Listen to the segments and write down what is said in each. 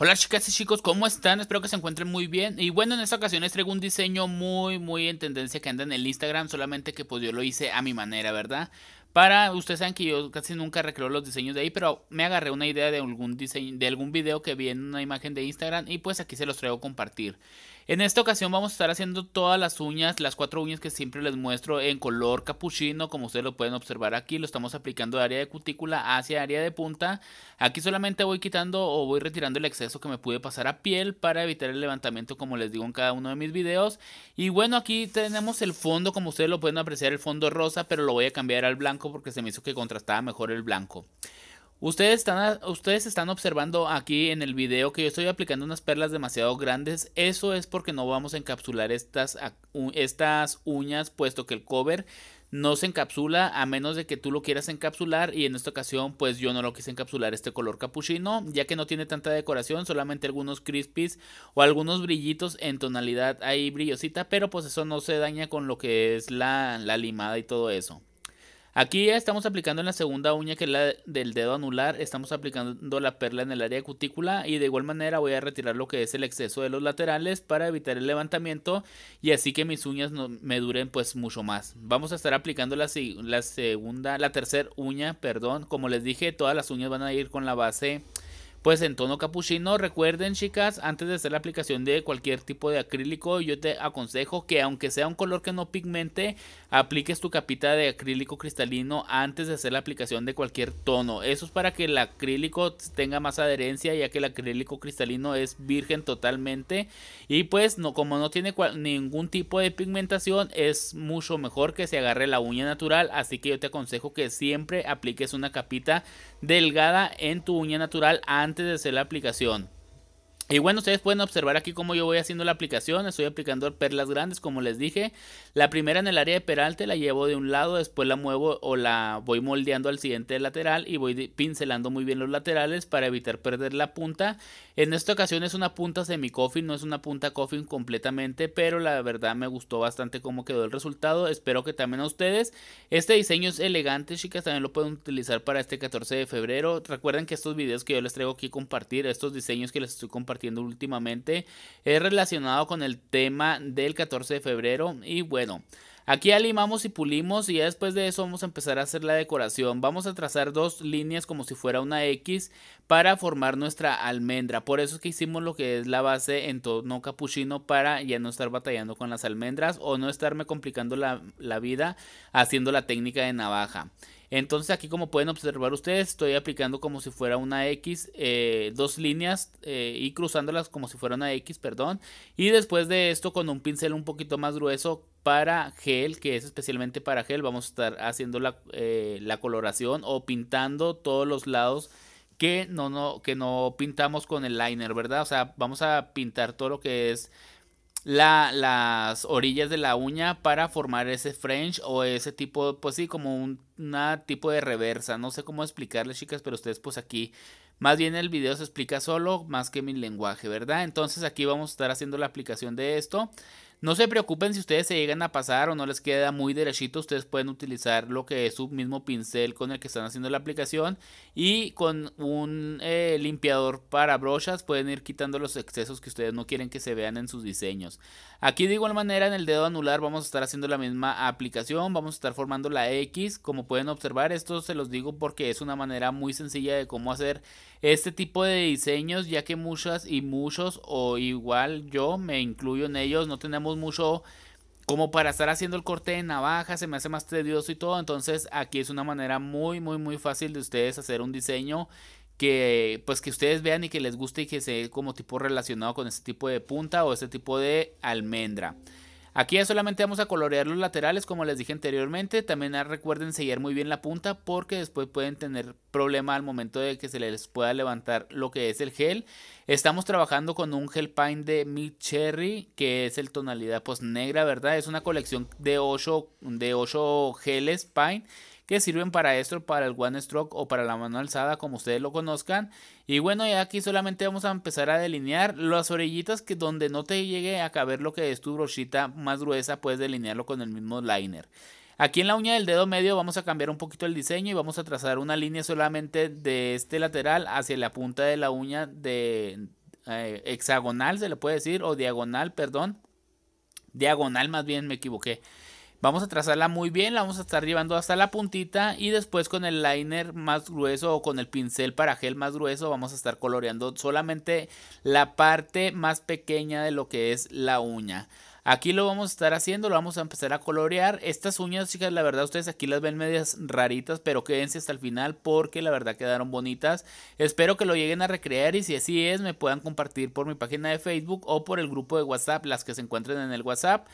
Hola chicas y chicos, ¿cómo están? Espero que se encuentren muy bien. Y bueno, en esta ocasión les traigo un diseño muy, muy en tendencia que anda en el Instagram, solamente que pues yo lo hice a mi manera, ¿verdad? Para, ustedes saben que yo casi nunca recreo los diseños de ahí, pero me agarré una idea de algún diseño, de algún video que vi en una imagen de Instagram y pues aquí se los traigo a compartir. En esta ocasión vamos a estar haciendo todas las uñas, las cuatro uñas que siempre les muestro en color capuchino, como ustedes lo pueden observar aquí, lo estamos aplicando de área de cutícula hacia área de punta. Aquí solamente voy quitando o voy retirando el exceso que me pude pasar a piel para evitar el levantamiento como les digo en cada uno de mis videos. Y bueno, aquí tenemos el fondo, como ustedes lo pueden apreciar, el fondo rosa, pero lo voy a cambiar al blanco porque se me hizo que contrastaba mejor el blanco. Ustedes están, ustedes están observando aquí en el video que yo estoy aplicando unas perlas demasiado grandes. Eso es porque no vamos a encapsular estas, estas uñas puesto que el cover no se encapsula a menos de que tú lo quieras encapsular y en esta ocasión pues yo no lo quise encapsular este color capuchino ya que no tiene tanta decoración solamente algunos crispies o algunos brillitos en tonalidad ahí brillosita pero pues eso no se daña con lo que es la, la limada y todo eso Aquí ya estamos aplicando en la segunda uña que es la del dedo anular, estamos aplicando la perla en el área cutícula y de igual manera voy a retirar lo que es el exceso de los laterales para evitar el levantamiento y así que mis uñas no me duren pues mucho más. Vamos a estar aplicando la, la segunda, la tercera uña, perdón, como les dije todas las uñas van a ir con la base pues en tono capuchino. Recuerden chicas, antes de hacer la aplicación de cualquier tipo de acrílico, yo te aconsejo que aunque sea un color que no pigmente, apliques tu capita de acrílico cristalino antes de hacer la aplicación de cualquier tono. Eso es para que el acrílico tenga más adherencia, ya que el acrílico cristalino es virgen totalmente. Y pues no, como no tiene ningún tipo de pigmentación, es mucho mejor que se agarre la uña natural. Así que yo te aconsejo que siempre apliques una capita delgada en tu uña natural antes de hacer la aplicación. Y bueno, ustedes pueden observar aquí cómo yo voy haciendo la aplicación. Estoy aplicando perlas grandes, como les dije. La primera en el área de peralte la llevo de un lado, después la muevo o la voy moldeando al siguiente lateral y voy pincelando muy bien los laterales para evitar perder la punta. En esta ocasión es una punta semi-coffin, no es una punta coffin completamente, pero la verdad me gustó bastante cómo quedó el resultado. Espero que también a ustedes. Este diseño es elegante, chicas, también lo pueden utilizar para este 14 de febrero. Recuerden que estos videos que yo les traigo aquí compartir, estos diseños que les estoy compartiendo últimamente es relacionado con el tema del 14 de febrero y bueno Aquí alimamos y pulimos y ya después de eso vamos a empezar a hacer la decoración. Vamos a trazar dos líneas como si fuera una X para formar nuestra almendra. Por eso es que hicimos lo que es la base en tono capuchino para ya no estar batallando con las almendras o no estarme complicando la, la vida haciendo la técnica de navaja. Entonces aquí como pueden observar ustedes estoy aplicando como si fuera una X, eh, dos líneas eh, y cruzándolas como si fuera una X, perdón. Y después de esto con un pincel un poquito más grueso para gel, que es especialmente para gel, vamos a estar haciendo la, eh, la coloración o pintando todos los lados que no, no, que no pintamos con el liner, ¿verdad? O sea, vamos a pintar todo lo que es la, las orillas de la uña para formar ese French o ese tipo, pues sí, como un una tipo de reversa. No sé cómo explicarles, chicas, pero ustedes pues aquí, más bien el video se explica solo, más que mi lenguaje, ¿verdad? Entonces aquí vamos a estar haciendo la aplicación de esto. No se preocupen si ustedes se llegan a pasar o no les queda muy derechito, ustedes pueden utilizar lo que es su mismo pincel con el que están haciendo la aplicación y con un eh, limpiador para brochas pueden ir quitando los excesos que ustedes no quieren que se vean en sus diseños. Aquí de igual manera en el dedo anular vamos a estar haciendo la misma aplicación, vamos a estar formando la X, como pueden observar esto se los digo porque es una manera muy sencilla de cómo hacer este tipo de diseños ya que muchas y muchos o igual yo me incluyo en ellos no tenemos mucho como para estar haciendo el corte de navaja, se me hace más tedioso y todo. Entonces aquí es una manera muy, muy, muy fácil de ustedes hacer un diseño que pues que ustedes vean y que les guste y que sea como tipo relacionado con este tipo de punta o este tipo de almendra. Aquí ya solamente vamos a colorear los laterales como les dije anteriormente. También recuerden sellar muy bien la punta porque después pueden tener problema al momento de que se les pueda levantar lo que es el gel. Estamos trabajando con un gel paint de Mid Cherry que es el tonalidad pues negra, ¿verdad? Es una colección de 8, de 8 geles paint que sirven para esto, para el one stroke o para la mano alzada, como ustedes lo conozcan. Y bueno, ya aquí solamente vamos a empezar a delinear las orillitas que donde no te llegue a caber lo que es tu brochita más gruesa, puedes delinearlo con el mismo liner. Aquí en la uña del dedo medio vamos a cambiar un poquito el diseño y vamos a trazar una línea solamente de este lateral hacia la punta de la uña de eh, hexagonal, se le puede decir, o diagonal, perdón. Diagonal más bien, me equivoqué. Vamos a trazarla muy bien, la vamos a estar llevando hasta la puntita y después con el liner más grueso o con el pincel para gel más grueso vamos a estar coloreando solamente la parte más pequeña de lo que es la uña. Aquí lo vamos a estar haciendo, lo vamos a empezar a colorear. Estas uñas, chicas, la verdad ustedes aquí las ven medias raritas, pero quédense hasta el final porque la verdad quedaron bonitas. Espero que lo lleguen a recrear y si así es, me puedan compartir por mi página de Facebook o por el grupo de WhatsApp, las que se encuentren en el WhatsApp.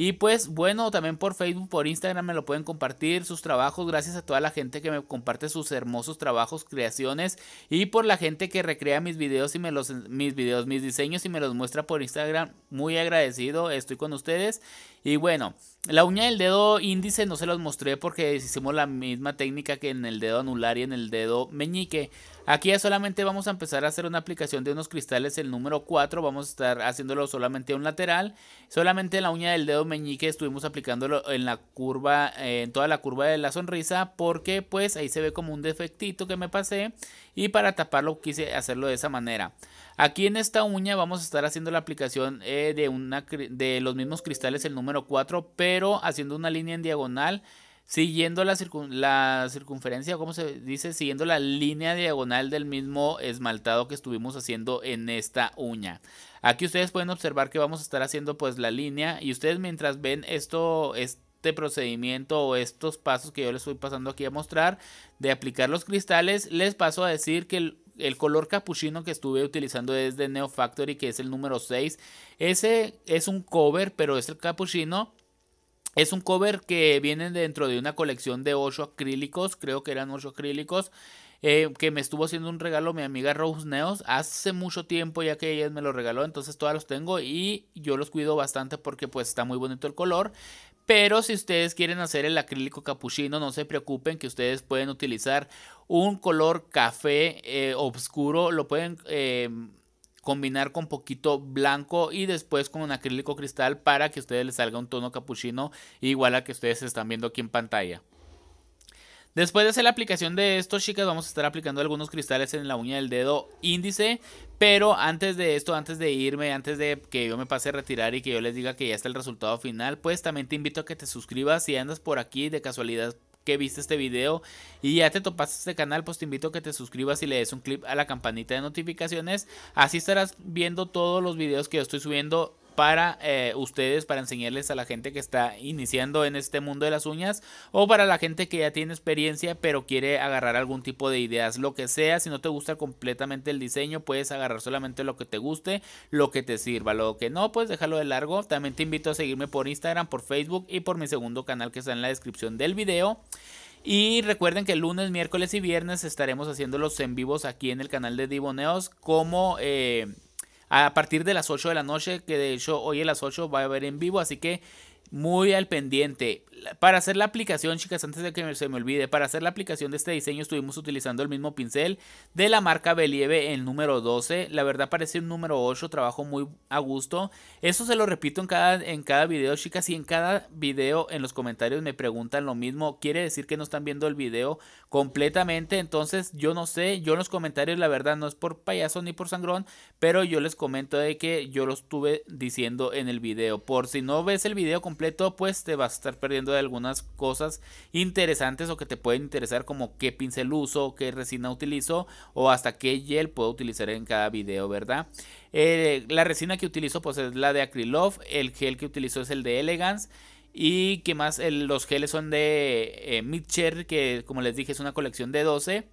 Y pues bueno, también por Facebook, por Instagram me lo pueden compartir sus trabajos. Gracias a toda la gente que me comparte sus hermosos trabajos, creaciones. Y por la gente que recrea mis videos y me los mis videos, mis diseños y me los muestra por Instagram. Muy agradecido, estoy con ustedes. Y bueno, la uña del dedo índice no se los mostré porque hicimos la misma técnica que en el dedo anular y en el dedo meñique. Aquí ya solamente vamos a empezar a hacer una aplicación de unos cristales el número 4. Vamos a estar haciéndolo solamente a un lateral. Solamente la uña del dedo meñique estuvimos aplicándolo en la curva, eh, en toda la curva de la sonrisa. Porque pues ahí se ve como un defectito que me pasé. Y para taparlo quise hacerlo de esa manera. Aquí en esta uña vamos a estar haciendo la aplicación eh, de, una, de los mismos cristales el número 4. Pero haciendo una línea en diagonal siguiendo la, la circunferencia, ¿cómo se dice? Siguiendo la línea diagonal del mismo esmaltado que estuvimos haciendo en esta uña. Aquí ustedes pueden observar que vamos a estar haciendo pues la línea y ustedes mientras ven esto, este procedimiento o estos pasos que yo les estoy pasando aquí a mostrar de aplicar los cristales, les paso a decir que el, color capuchino que estuve utilizando es de Neo Factory, que es el número 6. Ese es un cover, pero es el capuchino. Es un cover que viene dentro de una colección de 8 acrílicos, creo que eran 8 acrílicos, eh, que me estuvo haciendo un regalo mi amiga Rose Neos hace mucho tiempo ya que ella me lo regaló, entonces todos los tengo y yo los cuido bastante porque pues está muy bonito el color. Pero si ustedes quieren hacer el acrílico capuchino, no se preocupen que ustedes pueden utilizar un color café eh, oscuro, lo pueden... Eh, combinar con poquito blanco y después con un acrílico cristal para que a ustedes les salga un tono capuchino igual a que ustedes están viendo aquí en pantalla. Después de hacer la aplicación de esto, chicas, vamos a estar aplicando algunos cristales en la uña del dedo índice. Pero antes de esto, antes de irme, antes de que yo me pase a retirar y que yo les diga que ya está el resultado final, pues también te invito a que te suscribas si andas por aquí de casualidad que viste este video y ya te topaste este canal, pues te invito a que te suscribas y le des un clip a la campanita de notificaciones. Así estarás viendo todos los videos que yo estoy subiendo para eh, ustedes, para enseñarles a la gente que está iniciando en este mundo de las uñas o para la gente que ya tiene experiencia pero quiere agarrar algún tipo de ideas, lo que sea, si no te gusta completamente el diseño, puedes agarrar solamente lo que te guste, lo que te sirva, lo que no, pues déjalo de largo. También te invito a seguirme por Instagram, por Facebook y por mi segundo canal que está en la descripción del video. Y recuerden que lunes, miércoles y viernes estaremos haciendo los en vivos aquí en el canal de Divoneos como... Eh, a partir de las 8 de la noche, que de hecho hoy a las 8 va a haber en vivo, así que muy al pendiente. Para hacer la aplicación, chicas, antes de que se me olvide, para hacer la aplicación de este diseño estuvimos utilizando el mismo pincel de la marca Believe, el número 12. La verdad parece un número 8, trabajo muy a gusto. Eso se lo repito en cada, en cada video, chicas, y en cada video en los comentarios me preguntan lo mismo. Quiere decir que no están viendo el video completamente, entonces yo no sé, yo en los comentarios la verdad no es por payaso ni por sangrón, pero yo les comento de que yo lo estuve diciendo en el video. Por si no ves el video completo, pues te vas a estar perdiendo de algunas cosas interesantes o que te pueden interesar como qué pincel uso, qué resina utilizo o hasta qué gel puedo utilizar en cada video, ¿verdad? Eh, la resina que utilizo pues es la de Acrylof, el gel que utilizo es el de Elegance. Y que más, los geles son de eh, que como les dije es una colección de 12.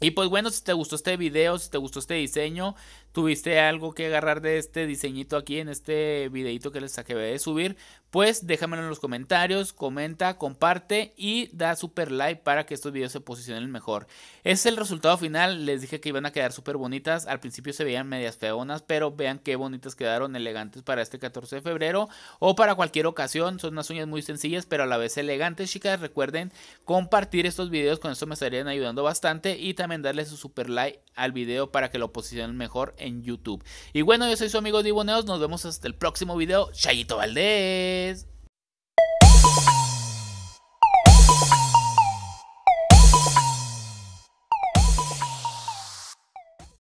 Y pues bueno, si te gustó este video, si te gustó este diseño, tuviste algo que agarrar de este diseñito aquí en este videito que les acabé de subir, pues déjamelo en los comentarios, comenta, comparte y da super like para que estos videos se posicionen mejor. Ese es el resultado final, les dije que iban a quedar súper bonitas, al principio se veían medias feonas, pero vean qué bonitas quedaron, elegantes para este 14 de febrero o para cualquier ocasión, son unas uñas muy sencillas pero a la vez elegantes chicas, recuerden compartir estos videos, con esto me estarían ayudando bastante y también darle su super like al video para que lo posicionen mejor en YouTube. Y bueno, yo soy su amigo Diboneos. Nos vemos hasta el próximo video. Chayito Valdés. Cheers.